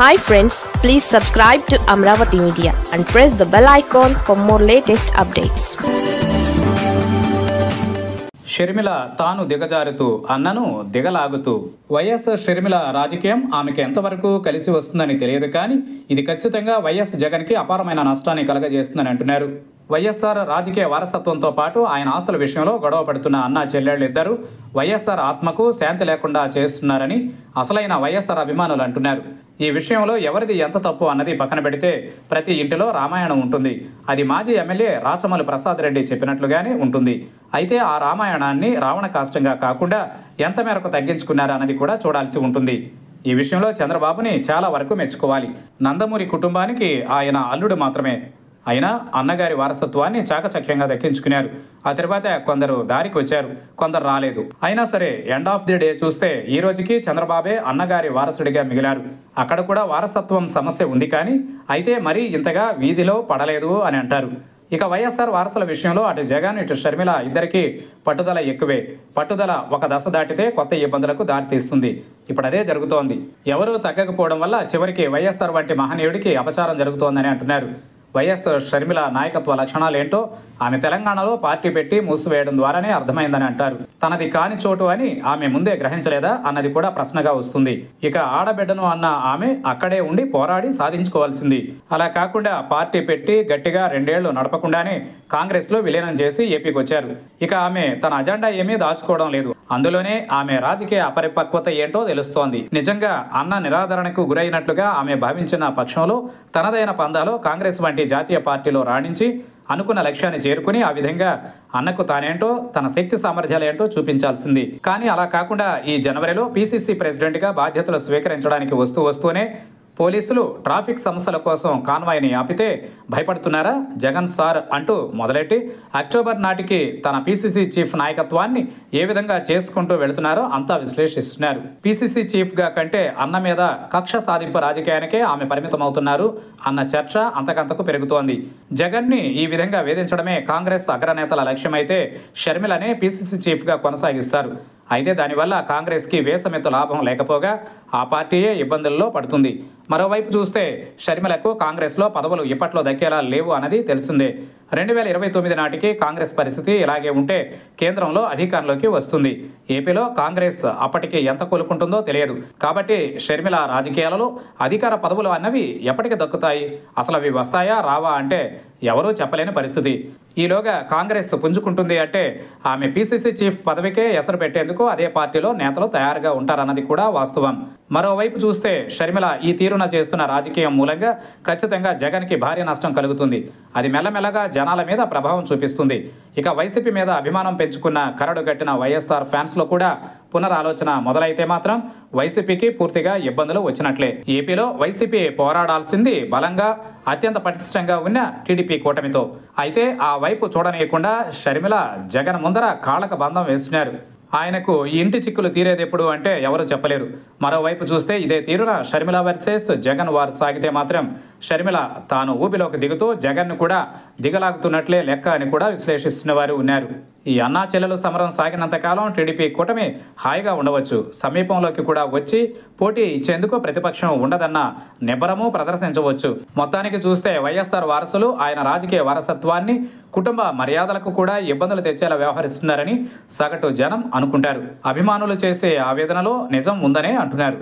Hi friends please subscribe to Amaravati media and press the bell icon for more latest updates Sharmila తాను దిగజారుతూ అన్నను దిగలాగుతూ. YS Sharmila రాజకీయం ఆమెకు ఎంతవరకు కలిసి వస్తుందని తెలియదు కానీ ఇది ఖచ్చితంగా వైఎస్ జగన్కి అపారమైన నష్టాన్ని కలగజేస్తుందని అంటున్నారు. వైఎస్ఆర్ రాజకీయ వారసత్వంతో పాటు ఆయన ఆస్తుల విషయంలో గొడవ పడుతున్న అన్న చెల్లెళ్ళిద్దరూ వైఎస్ఆర్ ఆత్మకు శాంతి లేకుండా చేస్తున్నారని అసలైన వైఎస్ఆర్ అభిమానులు అంటున్నారు. ఈ విషయంలో ఎవరిది ఎంత తప్పు అన్నది పక్కన పెడితే ప్రతి ఇంటిలో రామాయణం ఉంటుంది. అది మాజీ ఎమ్మెల్యే రాచమలు ప్రసాద్ రెడ్డి చెప్పినట్లుగానే ఉంటుంది. అయితే ఆ రామాయణాన్ని రావణ కాష్టంగా కాకుండా ఎంత మేరకు తగ్గించుకున్నారు అన్నది కూడా చూడాల్సి ఉంటుంది. ఈ విషయంలో చంద్రబాబుని చాలా వరకు మెచ్చుకోవాలి. నందమూరి కుటుంబానికి ఆయన అల్లుడు మాత్రమే. అయినా అన్నగారి వారసత్వాన్ని చాకచక్యంగా దక్కించుకున్నారు. ఆ తర్వాత కొందరు దారికి వచ్చారు. కొందరు రాలేదు. అయినా సరే ఎండ్ ఆఫ్ ది డే చూస్తే ఈ రోజుకి చంద్రబాబే అన్నగారి వారసుడిగా మిగిలారు. అక్కడ కూడా వారసత్వం సమస్య ఉంది కానీ అయితే మరీ ఇంతగా వీధిలో పడలేదు అని అంటారు. ఇక వైఎస్ఆర్ వారసుల విషయంలో అటు జగన్ ఇటు షర్మిల ఇద్దరికీ పట్టుదల ఎక్కువే. పట్టుదల ఒక దశ దాటితే కొత్త ఇబ్బందులకు దారితీస్తుంది ఇప్పుడు అదే జరుగుతోంది. ఎవరూ తగ్గకపోవడం వల్ల చివరికి వైఎస్ఆర్ వంటి మహనీయుడికి అపచారం జరుగుతోందని అంటున్నారు. వైఎస్ షర్మిల నాయకత్వ లక్షణాలు ఏంటో ఆమె తెలంగాణలో పార్టీ పెట్టి మూసివేయడం ద్వారానే అర్థమైందని అంటారు. తనది కాని చోటు అని ఆమె ముందే గ్రహించలేదా అన్నది కూడా ప్రశ్నగా వస్తుంది. ఇక ఆడబిడ్డను అన్న ఆమె అక్కడే ఉండి పోరాడి సాధించుకోవాల్సింది. అలా కాకుండా పార్టీ పెట్టి గట్టిగా రెండేళ్ళు నడపకుండానే కాంగ్రెస్లో విలీనం చేసి ఏపీకి వచ్చారు ఇక ఆమె తన అజెండా ఏమీ దాచుకోవడం లేదు. అందులోనే ఆమె రాజకీయ అపరిపక్వత ఏంటో తెలుస్తోంది. నిజంగా అన్న నిరాధరణకు గురైనట్లుగా ఆమె భావించిన పక్షంలో తనదైన పందాలో కాంగ్రెస్ వంటి జాతీయ పార్టీలో రాణించి అనుకున్న లక్ష్యాన్ని చేరుకుని ఆ విధంగా అన్నకు తానేంటో తన శక్తి సామర్థ్యాలు ఏంటో చూపించాల్సింది. కానీ అలా కాకుండా ఈ జనవరిలో పీసీసీ ప్రెసిడెంట్గా బాధ్యతలు స్వీకరించడానికి వస్తూ వస్తూనే పోలీసులు ట్రాఫిక్ సమస్యల కోసం కాన్వాయ్ని ఆపితే భయపడుతున్నారా? జగన్ సార్ అంటూ మొదలెట్టి అక్టోబర్ నాటికి తన పీసీసీ చీఫ్ నాయకత్వాన్ని ఏ విధంగా చేసుకుంటూ వెళుతున్నారో అంతా విశ్లేషిస్తున్నారు. పీసీసీ చీఫ్గా కంటే అన్న మీద కక్ష సాధింపు రాజకీయానికే ఆమె పరిమితమవుతున్నారు అన్న చర్చ అంతకంతకు పెరుగుతోంది. జగన్ని ఈ విధంగా వేధించడమే కాంగ్రెస్ అగ్రనేతల లక్ష్యమైతే షర్మిలనే పీసీసీ చీఫ్గా కొనసాగిస్తారు. అయితే దానివల్ల కాంగ్రెస్కి వేసమెత్తు లాభం లేకపోగా ఆ పార్టీయే ఇబ్బందుల్లో పడుతుంది. మరోవైపు చూస్తే షర్మిలకు కాంగ్రెస్లో పదవులు ఇప్పట్లో దక్కేలా లేవు అన్నది తెలిసిందే. రెండు వేల ఇరవై తొమ్మిది నాటికి కాంగ్రెస్ పరిస్థితి ఇలాగే ఉంటే కేంద్రంలో అధికారంలోకి వస్తుంది. ఏపీలో కాంగ్రెస్ అప్పటికి ఎంత కోలుకుంటుందో తెలియదు. కాబట్టి షర్మిల రాజకీయాలలో అధికార పదవులు అన్నవి ఎప్పటికి దక్కుతాయి? అసలు అవి వస్తాయా రావా అంటే ఎవరూ చెప్పలేని పరిస్థితి. ఈలోగా కాంగ్రెస్ పుంజుకుంటుంది అంటే ఆమె పీసీసీ చీఫ్ పదవికే ఎసరు పెట్టేందుకు అదే పార్టీలో నేతలు తయారుగా ఉంటారన్నది కూడా వాస్తవం. మరోవైపు చూస్తే షర్మిల ఈ తీరున చేస్తున్న రాజకీయం మూలంగా ఖచ్చితంగా జగన్కి భారీ నష్టం కలుగుతుంది. అది మెల్లమెల్లగా జనాల మీద ప్రభావం చూపిస్తుంది. ఇక వైసీపీ మీద అభిమానం పెంచుకున్న కరడు కట్టిన వైఎస్ఆర్ ఫ్యాన్స్లో కూడా పునరాలోచన మొదలైతే మాత్రం వైసీపీకి పూర్తిగా ఇబ్బందులు వచ్చినట్లే. ఏపీలో వైసీపీ పోరాడాల్సింది బలంగా అత్యంత పటిష్టంగా ఉన్న టీడీపీ కూటమితో. అయితే ఆ వైపు చూడనీయకుండా షర్మిల జగన్ ముందర కాళ్ళక బంధం వేస్తున్నారు. ఆయనకు ఈ ఇంటి చిక్కులు తీరేది ఎప్పుడు అంటే ఎవరు చెప్పలేరు. మరోవైపు చూస్తే ఇదే తీరున షర్మిల వర్సెస్ జగన్ వారు సాగితే మాత్రం షర్మిల తాను ఊబిలోకి దిగుతూ జగన్ను కూడా దిగలాగుతున్నట్లే లెక్క అని కూడా విశ్లేషిస్తున్న వారు ఉన్నారు. ఈ అన్నా చెల్లెలు సమరం సాగినంతకాలం టీడీపీ కూటమి హాయిగా ఉండవచ్చు. సమీపంలోకి కూడా వచ్చి పోటీ ఇచ్చేందుకు ప్రతిపక్షం ఉండదన్న నిబ్బరము ప్రదర్శించవచ్చు. మొత్తానికి చూస్తే వైఎస్ఆర్ వారసులు ఆయన రాజకీయ వారసత్వాన్ని కుటుంబ మర్యాదలకు కూడా ఇబ్బందులు తెచ్చేలా వ్యవహరిస్తున్నారని సగటు జనం అనుకుంటారు. అభిమానులు చేసే ఆవేదనలో నిజం ఉందనే అంటున్నారు.